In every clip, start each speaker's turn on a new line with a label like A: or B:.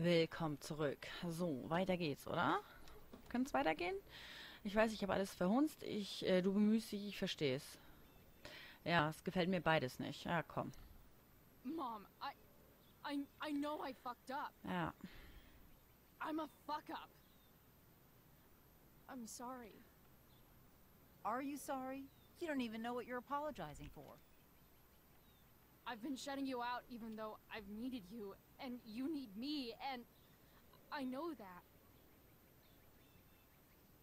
A: Willkommen zurück. So, weiter geht's, oder? Könnte es weitergehen? Ich weiß, ich habe alles verhunzt. Ich, äh, du bemühst dich, ich verstehe es. Ja, es gefällt mir beides nicht. Ja, komm.
B: Mom, I, I, I know I fucked up.
A: Ja.
B: I'm a fuck up. I'm sorry.
C: Are you sorry? You don't even know what you're apologizing for.
B: I've been shutting you out even though I've needed you, and you need me, and I know that.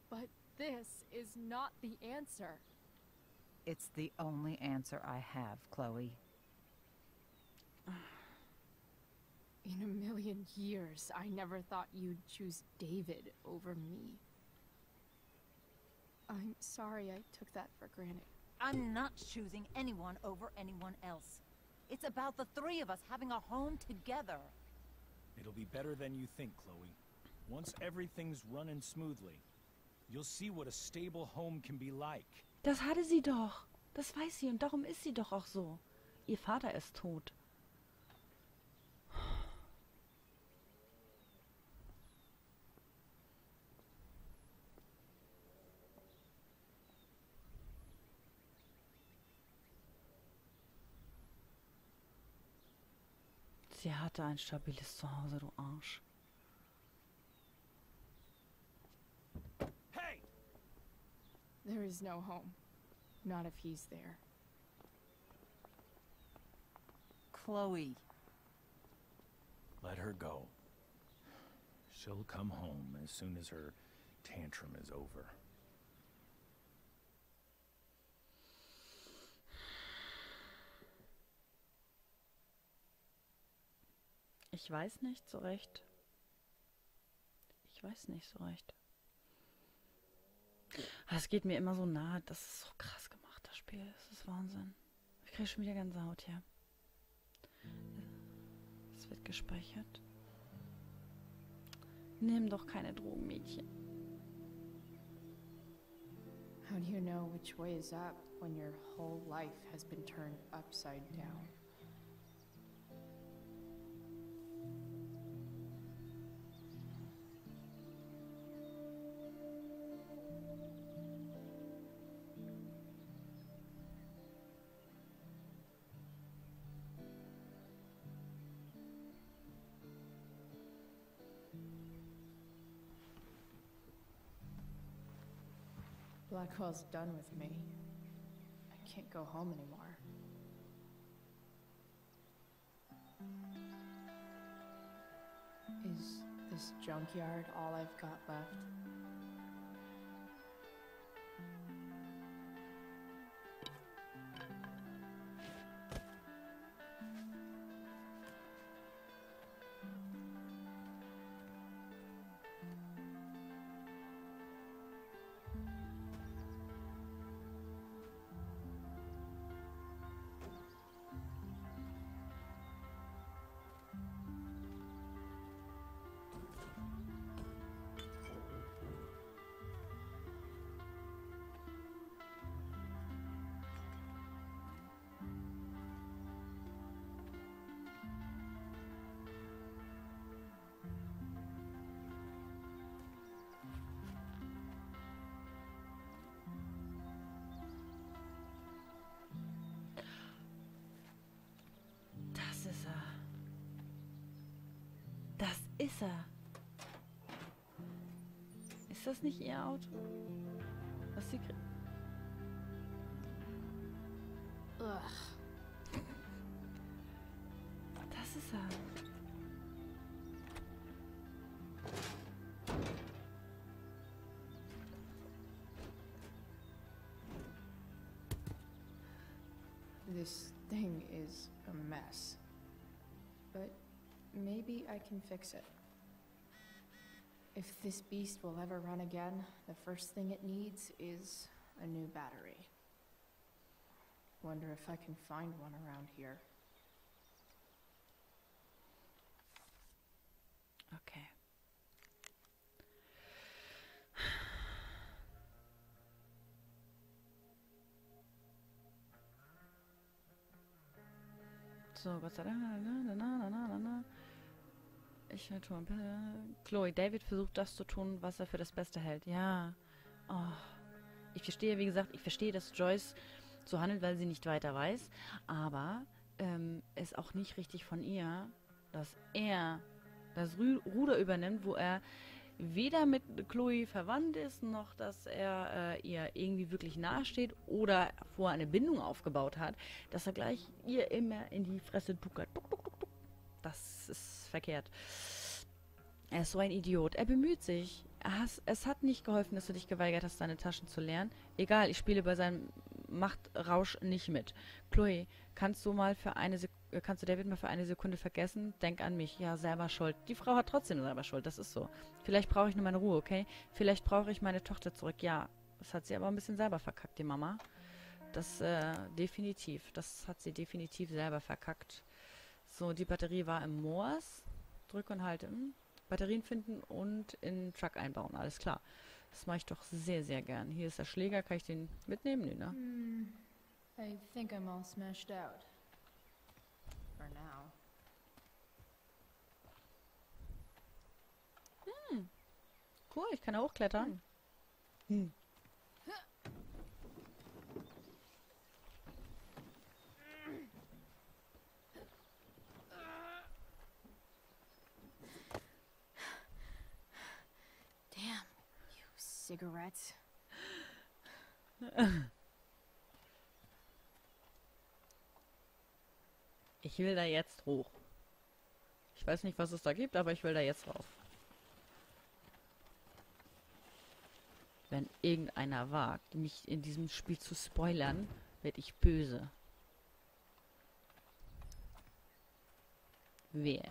B: But this is not the answer.
C: It's the only answer I have, Chloe.
B: In a million years, I never thought you'd choose David over me. I'm sorry I took that for granted.
C: I'm not choosing anyone over anyone else. It's about the three of us having a home together.
D: It'll be better than you think, Chloe. Once everything's running smoothly, you'll see what a stable home can be like.
A: Das hatte sie doch. Das weiß sie und darum ist sie doch auch so. Ihr Vater ist tot. Sie hatte ein stabiles Zuhause, du Arsch.
D: Hey!
B: There is no home. Not if he's there.
C: Chloe.
D: Let her go. She'll come home as soon as her tantrum is over.
A: Ich weiß nicht so recht. Ich weiß nicht so recht. Es geht mir immer so nahe. Das ist so krass gemacht, das Spiel. Das ist Wahnsinn. Ich kriege schon wieder Gänsehaut hier. Es wird gespeichert. Nimm doch keine Drogen, Mädchen.
B: How do you know which way is up when your whole life has been turned upside down? Blackwell's done with me. I can't go home anymore. Is this junkyard all I've got left?
A: Ist er. Ist das nicht ihr Auto? Was sie kriegt? Das ist er.
B: This thing is a mess. But maybe I can fix it. If this beast will ever run again, the first thing it needs is a new battery. Wonder if I can find one around here.
A: Okay. So. Ich will tun. Äh, Chloe, David versucht das zu tun, was er für das Beste hält. Ja. Oh. Ich verstehe, wie gesagt, ich verstehe, dass Joyce so handelt, weil sie nicht weiter weiß. Aber ähm, ist auch nicht richtig von ihr, dass er das Ru Ruder übernimmt, wo er weder mit Chloe verwandt ist, noch dass er äh, ihr irgendwie wirklich nahesteht oder vorher eine Bindung aufgebaut hat, dass er gleich ihr immer in die Fresse duckert. Duck, duck, duck, duck. Das ist verkehrt. Er ist so ein Idiot. Er bemüht sich. Es hat nicht geholfen, dass du dich geweigert hast, deine Taschen zu leeren. Egal, ich spiele bei seinem Machtrausch nicht mit. Chloe, kannst du mal für eine Sekunde, kannst du David mal für eine Sekunde vergessen? Denk an mich. Ja, selber schuld. Die Frau hat trotzdem selber Schuld, das ist so. Vielleicht brauche ich nur meine Ruhe, okay? Vielleicht brauche ich meine Tochter zurück. Ja, das hat sie aber ein bisschen selber verkackt, die Mama. Das, äh, definitiv. Das hat sie definitiv selber verkackt. So, die Batterie war im Moors. Drück und halte. Hm. Batterien finden und in den Truck einbauen. Alles klar. Das mache ich doch sehr, sehr gern. Hier ist der Schläger. Kann ich den mitnehmen? Nee, ne?
B: Hmm. I think I'm all smashed out. For now.
A: Cool, ich kann da hochklettern.
B: Damn, you cigarettes.
A: Ich will da jetzt hoch. Ich weiß nicht, was es da gibt, aber ich will da jetzt rauf. Wenn irgendeiner wagt, mich in diesem Spiel zu spoilern, werde ich böse. Wer?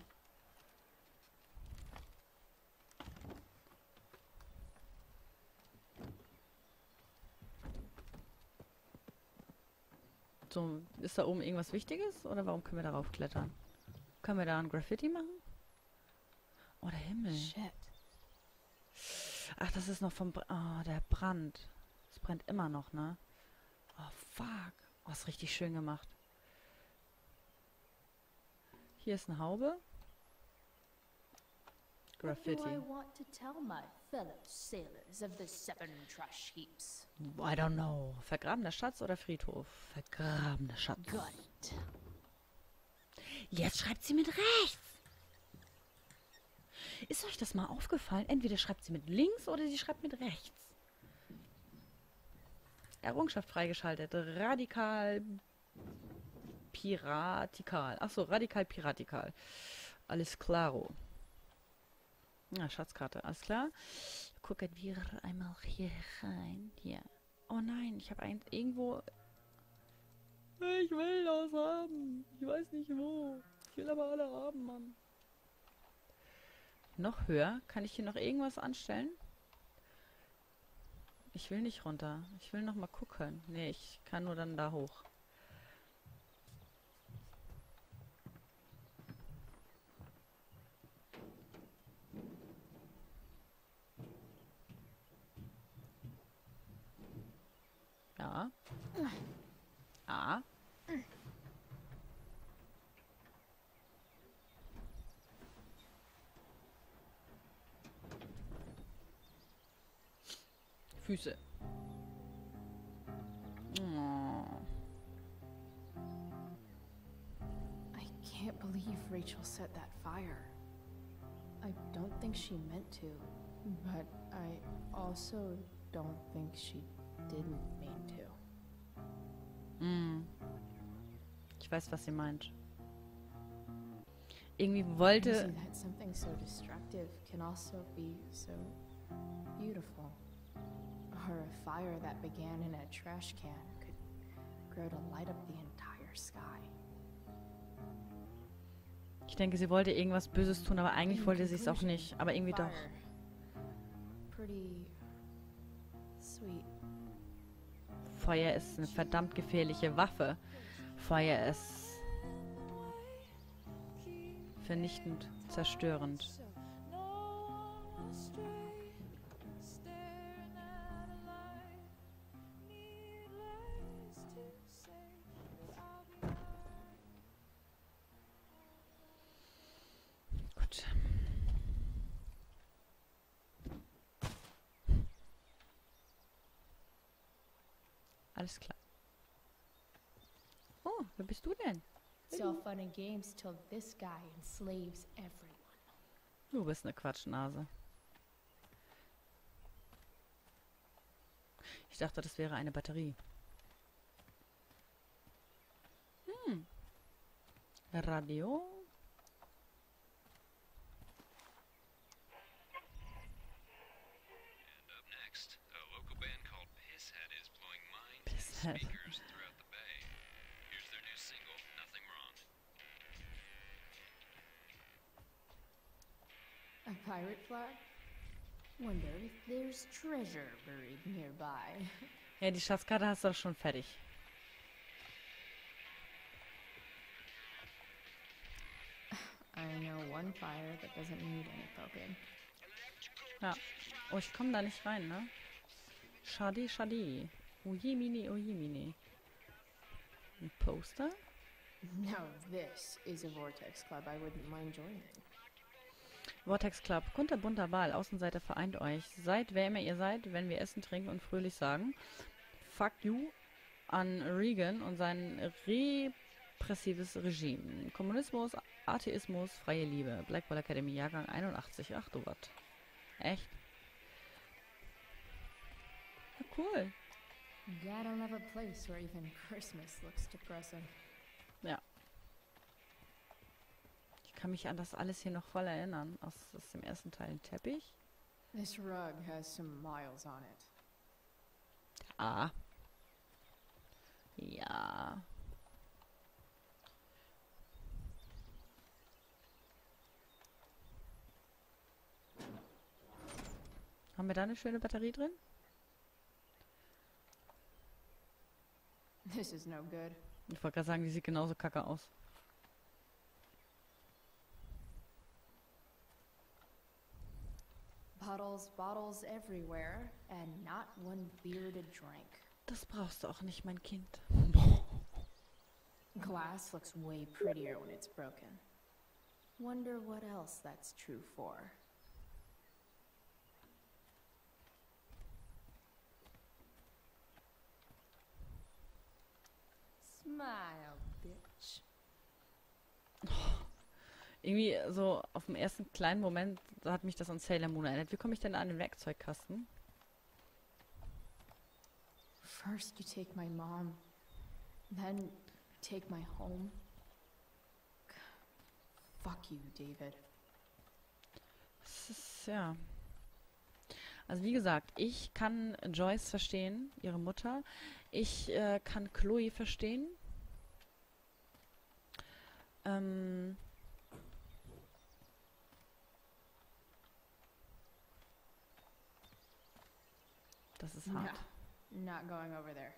A: So, ist da oben irgendwas Wichtiges? Oder warum können wir darauf klettern? Können wir da ein Graffiti machen? Oh, der Himmel.
B: Shit.
A: Ach, das ist noch vom... Br oh, der Brand. Es brennt immer noch, ne? Oh, fuck. Oh, ist richtig schön gemacht. Hier ist eine Haube.
E: What do I
A: Graffiti.
E: want to tell my fellow sailors of the seven trash heaps?
A: I don't know. Vergrabener Schatz oder Friedhof? Vergrabener Schatz.
E: Got it.
A: Jetzt schreibt sie mit rechts. Ist euch das mal aufgefallen? Entweder schreibt sie mit links oder sie schreibt mit rechts. Errungenschaft freigeschaltet. Radikal piratikal. Achso, radikal piratikal. Alles klaro. Na, Schatzkarte, alles klar. Gucken wir einmal hier rein. Hier. Oh nein, ich habe irgendwo. Ich will das haben. Ich weiß nicht wo. Ich will aber alle haben, Mann. Noch höher? Kann ich hier noch irgendwas anstellen? Ich will nicht runter. Ich will noch mal gucken. Nee, ich kann nur dann da hoch. Ah. Füße.
B: I can't believe Rachel set that fire. I don't think she meant to, but I also don't think she didn't mean to.
A: Mm. Ich weiß, was sie meint. Irgendwie wollte.
B: So destructive can also be so beautiful. Or a fire that began in a trash can could grow to light up the entire sky.
A: Ich denke, sie wollte irgendwas Böses tun, aber eigentlich wollte sie es auch nicht. Aber irgendwie doch.
B: Pretty sweet.
A: Feuer ist eine verdammt gefährliche Waffe. Feuer ist vernichtend, zerstörend. Alles klar. Oh, wer bist du denn?
E: It's all fun and games till this guy enslaves everyone.
A: Du bist eine Quatschnase. Ich dachte, das wäre eine Batterie. Hm. Radio.
E: Wonder if there's treasure buried nearby.
A: Ja, die Schatzkarte hast du doch schon fertig.
B: I know one fire that doesn't need any poking.
A: Ja. Oh, ich komme da nicht rein, ne? Schade, schade. Ojemine, ojemine. Ein Poster?
B: Now this is a Vortex Club I wouldn't mind joining.
A: Vortex Club. Kunterbunter Ball. Außenseiter vereint euch. Seid wer immer ihr seid, wenn wir essen, trinken und fröhlich sagen. Fuck you an Reagan und sein repressives Regime. Kommunismus, Atheismus, freie Liebe. Blackball Academy, Jahrgang 81. Ach du was. Echt? Ja, cool.
B: Gotta love a place where even Christmas looks depressing.
A: Ich kann mich an das alles hier noch voll erinnern. Aus, aus dem ersten Teil. Ein Teppich.
B: This rug has some miles on it.
A: Ah. Ja. Haben wir da eine schöne Batterie drin?
B: This is no good.
A: Ich wollte gerade sagen, die sieht genauso kacke aus.
B: Bottles, bottles everywhere, and not one beer to drink.
A: Das brauchst du auch nicht, mein Kind.
B: Glass looks way prettier when it's broken. Wonder what else that's true for.
A: Irgendwie so auf dem ersten kleinen Moment da hat mich das an Sailor Moon erinnert. Wie komme ich denn an den Werkzeugkasten?
B: First you take my mom, then take my home. Fuck you, David.
A: Das ist, ja. Also wie gesagt, ich kann Joyce verstehen, ihre Mutter. Ich äh, kann Chloe verstehen. Ähm, das ist hart.
B: Not going over there.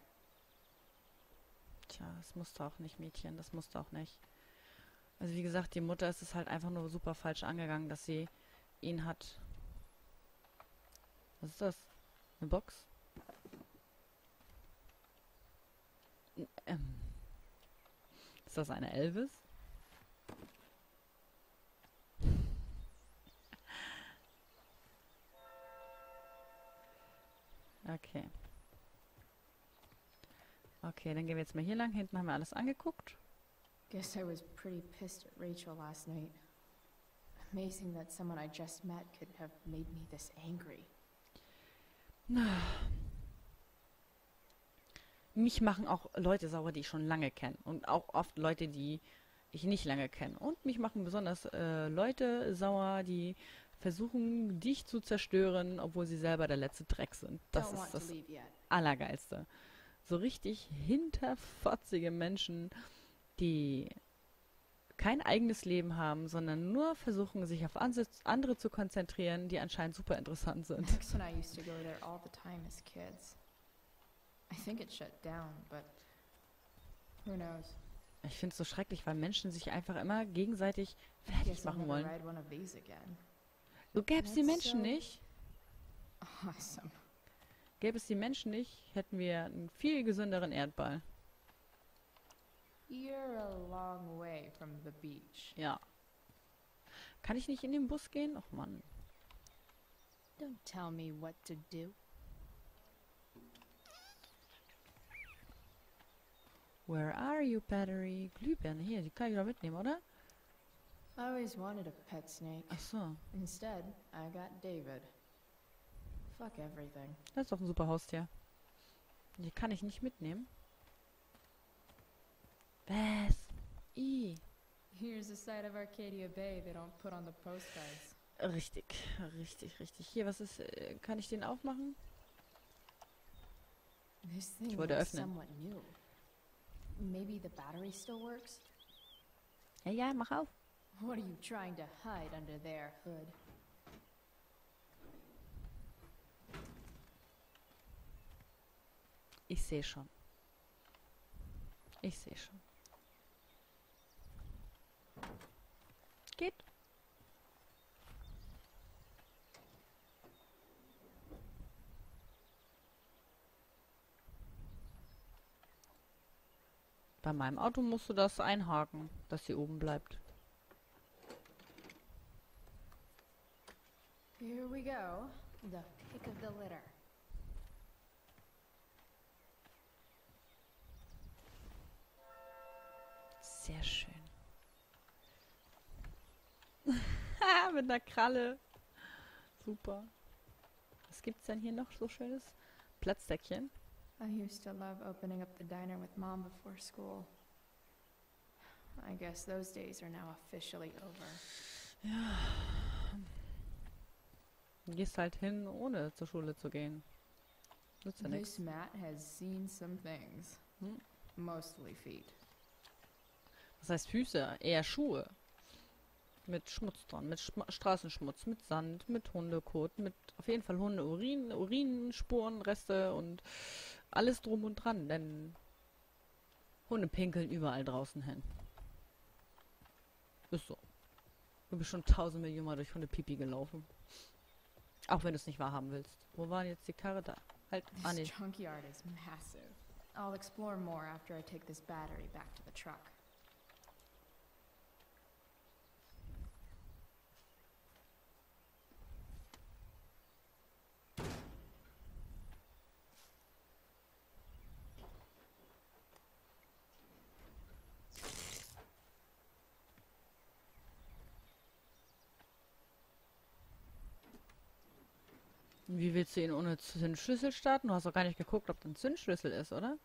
A: Tja, das musste auch nicht, Mädchen, das musste auch nicht. Also wie gesagt, die Mutter ist es halt einfach nur super falsch angegangen, dass sie ihn hat. Was ist das? Eine Box? Ähm. Ist das eine Elvis? Okay. Okay, dann gehen wir jetzt mal hier lang. Hinten haben wir alles angeguckt.
B: Guess I was pretty pissed at Rachel last night. Amazing that someone I just met could have made me this angry.
A: Mich machen auch Leute sauer, die ich schon lange kenne. Und auch oft Leute, die ich nicht lange kenne. Und mich machen besonders äh, Leute sauer, die versuchen, dich zu zerstören, obwohl sie selber der letzte Dreck sind. Das
B: Don't
A: ist das. Allergeilste. So richtig hinterfotzige Menschen, die kein eigenes Leben haben, sondern nur versuchen, sich auf andere zu konzentrieren, die anscheinend super interessant sind.
B: Max and I used to go there all the time as kids. I think it shut down, but who knows?
A: Ich finde es so schrecklich, weil Menschen sich einfach immer gegenseitig fertig machen wollen.
B: ride one of these again.
A: Gäbe es die Menschen nicht,
B: Awesome.
A: gäbe es die Menschen nicht, hätten wir einen viel gesünderen Erdball.
B: You're a long way from the beach.
A: Ja. Kann ich nicht in den Bus gehen? Och Mann.
B: Don't tell me what to do.
A: Where are you, Battery? Glühbirne. Hier, die kann ich doch mitnehmen, oder?
B: I always wanted a pet snake.
A: Ach so.
B: Instead, I got David. Fuck everything.
A: Das ist doch ein super Haustier. Die kann ich nicht mitnehmen. Was? I.
E: Here's a side of Arcadia Bay they don't put on the postcards.
A: Richtig, richtig, richtig. Hier, was ist. Äh, kann ich den aufmachen?
B: This thing
A: wollte öffnen.
B: Maybe the battery still works?
A: Ja, ja, mach auf.
B: What are you trying to hide under there, Hood?
A: Ich sehe schon. Ich sehe schon. Geht. Bei meinem Auto musst du das einhaken, dass sie oben bleibt.
B: Here we go. The pick of the litter.
A: Sehr schön. Mit einer Kralle. Super. Was gibt's denn hier noch so schönes? Platzdeckchen.
B: I used to love opening up the diner with Mom before school. I guess those days are now officially over.
A: Ja. Du gehst halt hin, ohne zur Schule zu gehen. Nützt ja nichts.
B: This mat has seen some things.
A: Hm.
B: Mostly feet.
A: Das heißt Füße, eher Schuhe. Mit Schmutz dran, mit Schma Straßenschmutz, mit Sand, mit Hundekot, mit auf jeden Fall Hundeurin, Urinspuren, Reste und alles drum und dran, denn Hunde pinkeln überall draußen hin. Ist so. Du bist schon tausend Millionen Mal durch Hundepipi gelaufen. Auch wenn du es nicht wahrhaben willst. Wo war jetzt die Karre da? Halt, ah nee.
B: junkyard is massive. I'll explore more after I take this battery back to the truck.
A: Wie willst du ihn ohne Zündschlüssel starten? Du hast doch gar nicht geguckt, ob da ein Zündschlüssel ist, oder?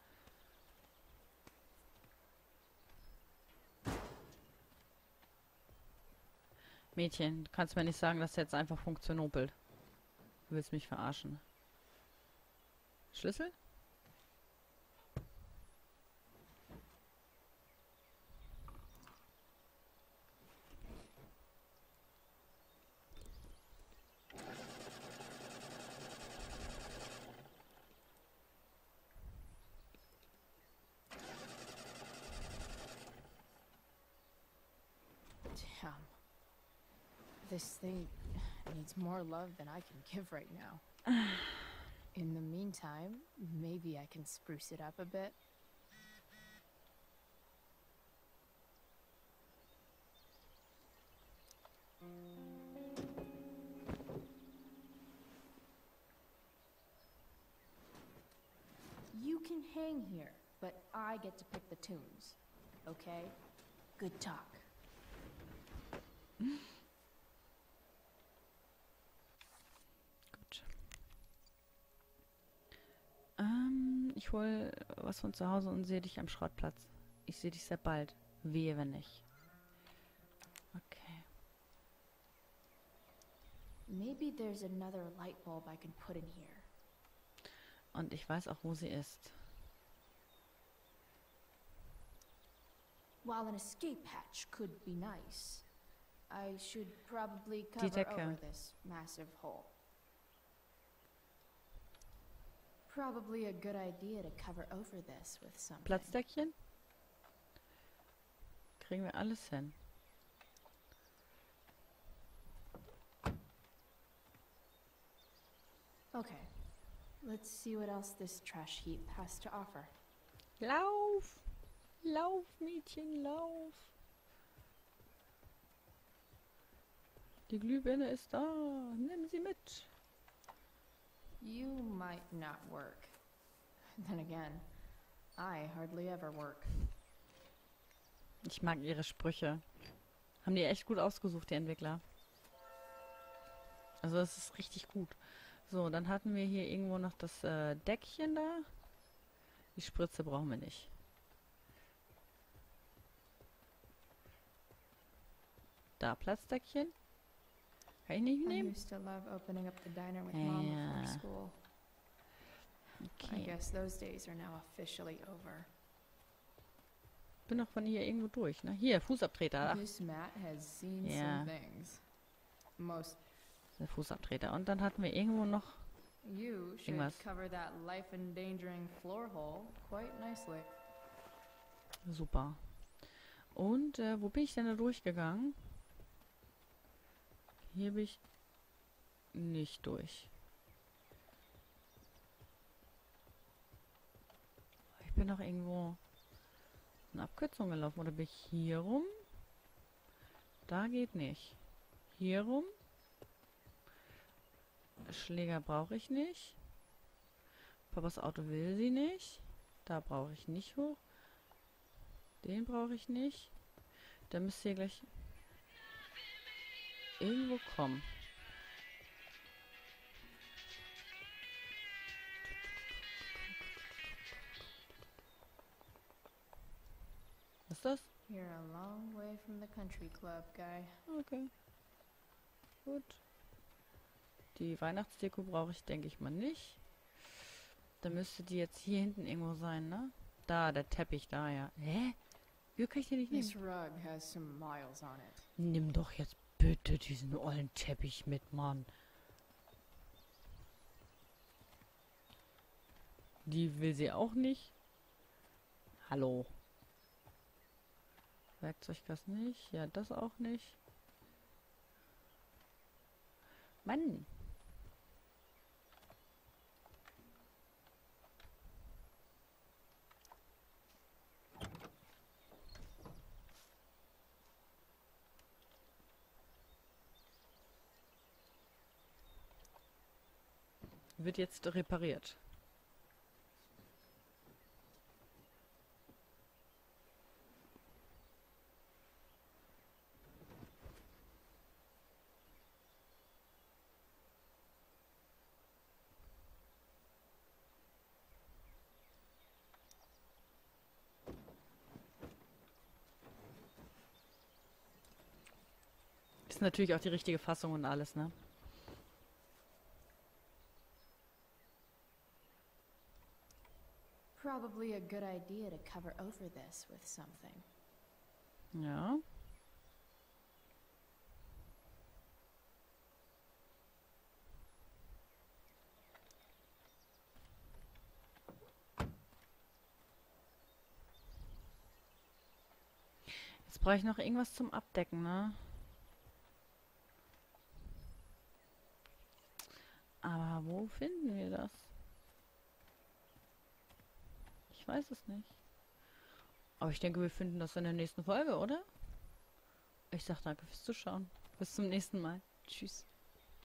A: Mädchen, du kannst mir nicht sagen, dass der jetzt einfach funktionopelt. Du willst mich verarschen. Schlüssel?
B: This thing needs more love than I can give right now. In the meantime, maybe I can spruce it up a bit. You can hang here, but I get to pick the tunes. Okay? Good talk.
A: ich hol was von zu Hause und sehe dich am Schrottplatz. Ich sehe dich sehr bald. Wehe, wenn nicht. Okay.
B: Maybe there's another light bulb I can put in here.
A: Und ich weiß auch, wo sie ist.
B: While an escape hatch could be nice, I should probably
A: Die
B: cover
A: Decke.
B: over this massive hole. Probably a good idea to cover over this with something.
A: Platzdeckchen? Kriegen wir alles hin.
B: Okay, let's see what else this trash heap has to offer.
A: Lauf! Lauf, Mädchen, lauf! Die Glühbirne ist da. Nimm sie mit.
B: Might not work. Then again, I hardly ever work.
A: Ich mag ihre Sprüche. Haben die echt gut ausgesucht, die Entwickler. Also das ist richtig gut. So, dann hatten wir hier irgendwo noch das äh, Deckchen da. Die Spritze brauchen wir nicht. Da Platzdeckchen. Kann ich nicht
B: I
A: nehmen?
B: used to love opening up the diner with Mom
A: Yeah.
B: before school. I
A: Okay.
B: guess those days are now officially over.
A: Bin noch von hier irgendwo durch, ne? Hier, Fußabtreter.
B: This Matt has seen
A: Yeah.
B: some things. Most
A: der Fußabtreter. Und dann hatten wir irgendwo noch
B: you should
A: Irgendwas.
B: cover that life-endangering floor hole quite nicely.
A: Super. Und äh, wo bin ich denn da durchgegangen? Hier bin ich nicht durch. Bin noch irgendwo eine Abkürzung gelaufen. Oder bin ich hier rum? Da geht nicht. Hier rum? Schläger brauche ich nicht. Papas Auto will sie nicht. Da brauche ich nicht hoch. Den brauche ich nicht. Der müsste hier gleich irgendwo kommen.
B: You're a long way from the country club, guy.
A: Okay. Gut. Die Weihnachtsdeko brauche ich, denke ich mal, nicht. Dann müsste die jetzt hier hinten irgendwo sein, ne? Da, der Teppich da, ja. Hä? Wie kann ich den nicht nehmen?
B: This rug has some miles on it.
A: Nimm doch jetzt bitte diesen ollen Teppich mit, Mann. Die will sie auch nicht. Hallo. Werkzeugkasten nicht. Ja, das auch nicht. Mann. Wird jetzt repariert. Ist natürlich auch die richtige Fassung und alles, ne?
B: Probably a good idea to cover over this with something.
A: Ja. Jetzt brauche ich noch irgendwas zum Abdecken, ne? Aber wo finden wir das? Ich weiß es nicht. Aber ich denke, wir finden das in der nächsten Folge, oder? Ich sag danke fürs Zuschauen. Bis zum nächsten Mal. Tschüss.